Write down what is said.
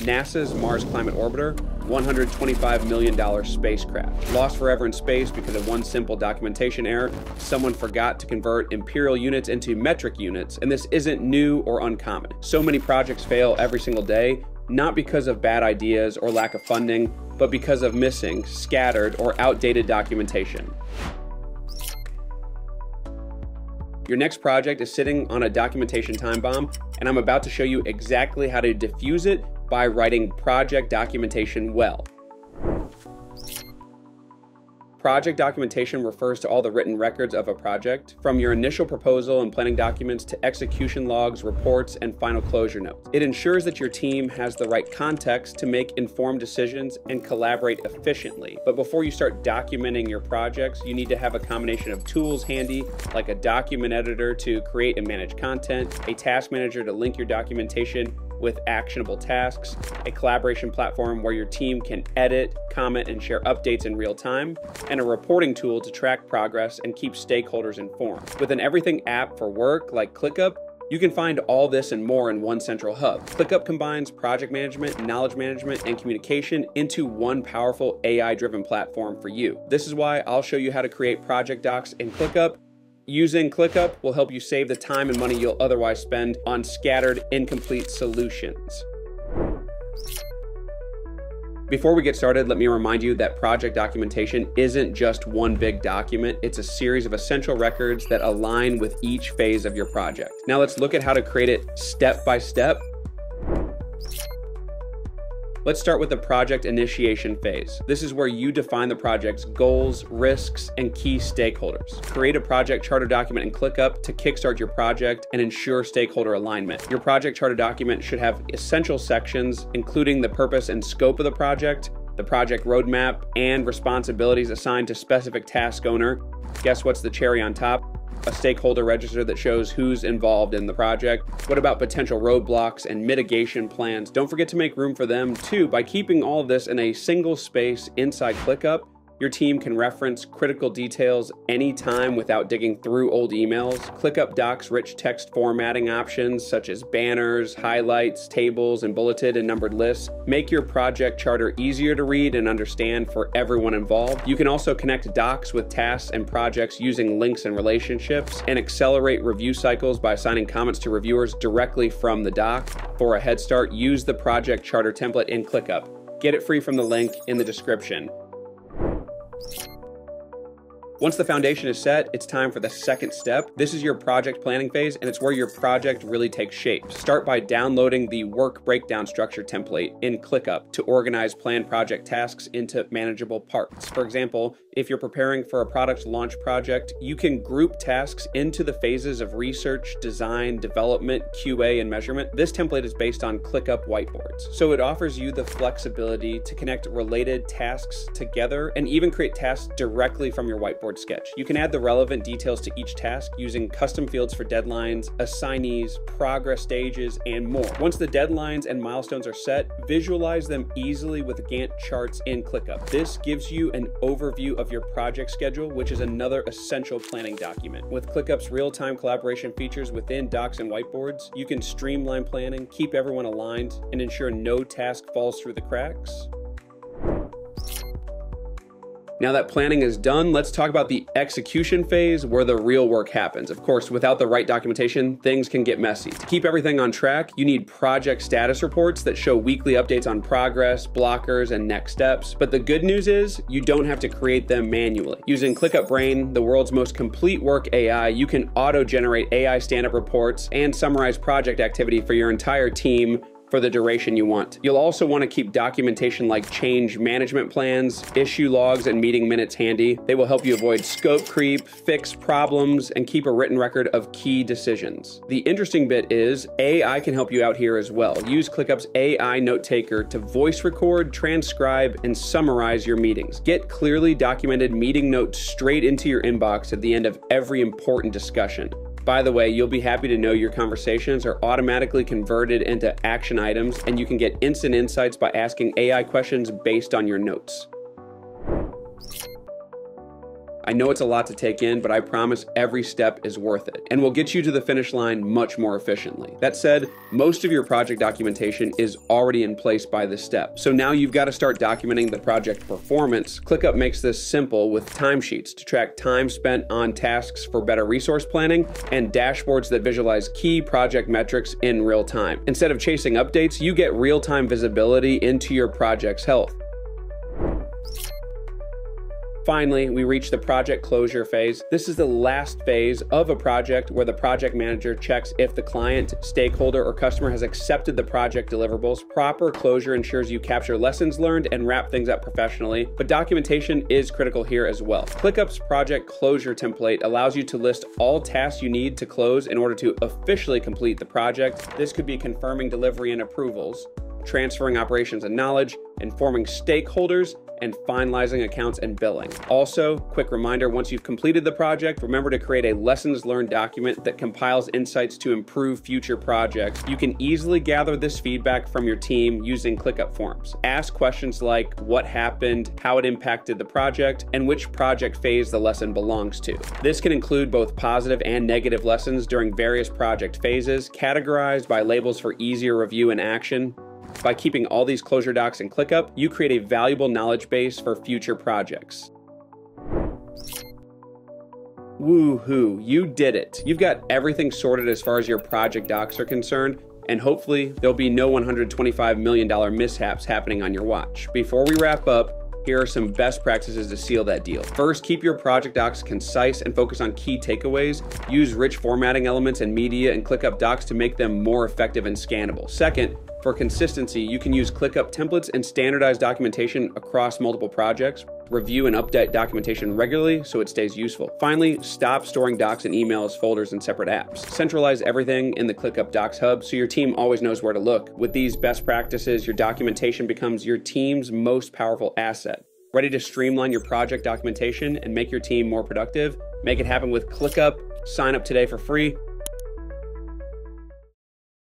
NASA's Mars Climate Orbiter, $125 million spacecraft. Lost forever in space because of one simple documentation error. Someone forgot to convert imperial units into metric units, and this isn't new or uncommon. So many projects fail every single day, not because of bad ideas or lack of funding, but because of missing, scattered, or outdated documentation. Your next project is sitting on a documentation time bomb, and I'm about to show you exactly how to defuse it by writing project documentation well. Project documentation refers to all the written records of a project, from your initial proposal and planning documents to execution logs, reports, and final closure notes. It ensures that your team has the right context to make informed decisions and collaborate efficiently. But before you start documenting your projects, you need to have a combination of tools handy, like a document editor to create and manage content, a task manager to link your documentation, with actionable tasks, a collaboration platform where your team can edit, comment, and share updates in real time, and a reporting tool to track progress and keep stakeholders informed. With an everything app for work like ClickUp, you can find all this and more in one central hub. ClickUp combines project management, knowledge management, and communication into one powerful AI driven platform for you. This is why I'll show you how to create project docs in ClickUp Using ClickUp will help you save the time and money you'll otherwise spend on scattered, incomplete solutions. Before we get started, let me remind you that project documentation isn't just one big document, it's a series of essential records that align with each phase of your project. Now let's look at how to create it step by step Let's start with the project initiation phase. This is where you define the project's goals, risks, and key stakeholders. Create a project charter document and ClickUp to kickstart your project and ensure stakeholder alignment. Your project charter document should have essential sections, including the purpose and scope of the project, the project roadmap, and responsibilities assigned to specific task owner. Guess what's the cherry on top? A stakeholder register that shows who's involved in the project? What about potential roadblocks and mitigation plans? Don't forget to make room for them too by keeping all of this in a single space inside ClickUp your team can reference critical details anytime without digging through old emails. ClickUp Doc's rich text formatting options such as banners, highlights, tables, and bulleted and numbered lists make your project charter easier to read and understand for everyone involved. You can also connect docs with tasks and projects using links and relationships and accelerate review cycles by assigning comments to reviewers directly from the doc. For a head start, use the project charter template in ClickUp. Get it free from the link in the description. Once the foundation is set, it's time for the second step. This is your project planning phase, and it's where your project really takes shape. Start by downloading the work breakdown structure template in ClickUp to organize planned project tasks into manageable parts. For example, if you're preparing for a product launch project, you can group tasks into the phases of research, design, development, QA, and measurement. This template is based on ClickUp whiteboards, so it offers you the flexibility to connect related tasks together and even create tasks directly from your whiteboard sketch. You can add the relevant details to each task using custom fields for deadlines, assignees, progress stages, and more. Once the deadlines and milestones are set, visualize them easily with Gantt charts in ClickUp. This gives you an overview of your project schedule, which is another essential planning document. With ClickUp's real-time collaboration features within docs and whiteboards, you can streamline planning, keep everyone aligned, and ensure no task falls through the cracks. Now that planning is done, let's talk about the execution phase where the real work happens. Of course, without the right documentation, things can get messy. To keep everything on track, you need project status reports that show weekly updates on progress, blockers, and next steps. But the good news is you don't have to create them manually. Using ClickUp Brain, the world's most complete work AI, you can auto-generate AI stand-up reports and summarize project activity for your entire team for the duration you want. You'll also want to keep documentation like change management plans, issue logs, and meeting minutes handy. They will help you avoid scope creep, fix problems, and keep a written record of key decisions. The interesting bit is AI can help you out here as well. Use ClickUp's AI note taker to voice record, transcribe, and summarize your meetings. Get clearly documented meeting notes straight into your inbox at the end of every important discussion. By the way, you'll be happy to know your conversations are automatically converted into action items and you can get instant insights by asking AI questions based on your notes. I know it's a lot to take in, but I promise every step is worth it and will get you to the finish line much more efficiently. That said, most of your project documentation is already in place by this step. So now you've got to start documenting the project performance. ClickUp makes this simple with timesheets to track time spent on tasks for better resource planning and dashboards that visualize key project metrics in real time. Instead of chasing updates, you get real-time visibility into your project's health. Finally, we reach the project closure phase. This is the last phase of a project where the project manager checks if the client, stakeholder, or customer has accepted the project deliverables. Proper closure ensures you capture lessons learned and wrap things up professionally, but documentation is critical here as well. ClickUp's project closure template allows you to list all tasks you need to close in order to officially complete the project. This could be confirming delivery and approvals, transferring operations and knowledge, informing stakeholders, and finalizing accounts and billing. Also, quick reminder once you've completed the project, remember to create a lessons learned document that compiles insights to improve future projects. You can easily gather this feedback from your team using ClickUp forms. Ask questions like what happened, how it impacted the project, and which project phase the lesson belongs to. This can include both positive and negative lessons during various project phases, categorized by labels for easier review and action. By keeping all these closure docs in ClickUp, you create a valuable knowledge base for future projects. Woohoo, you did it. You've got everything sorted as far as your project docs are concerned, and hopefully there'll be no $125 million mishaps happening on your watch. Before we wrap up, here are some best practices to seal that deal. First, keep your project docs concise and focus on key takeaways. Use rich formatting elements and media and ClickUp docs to make them more effective and scannable. Second, for consistency, you can use ClickUp templates and standardized documentation across multiple projects. Review and update documentation regularly so it stays useful. Finally, stop storing docs and emails, folders, and separate apps. Centralize everything in the ClickUp Docs Hub so your team always knows where to look. With these best practices, your documentation becomes your team's most powerful asset. Ready to streamline your project documentation and make your team more productive? Make it happen with ClickUp. Sign up today for free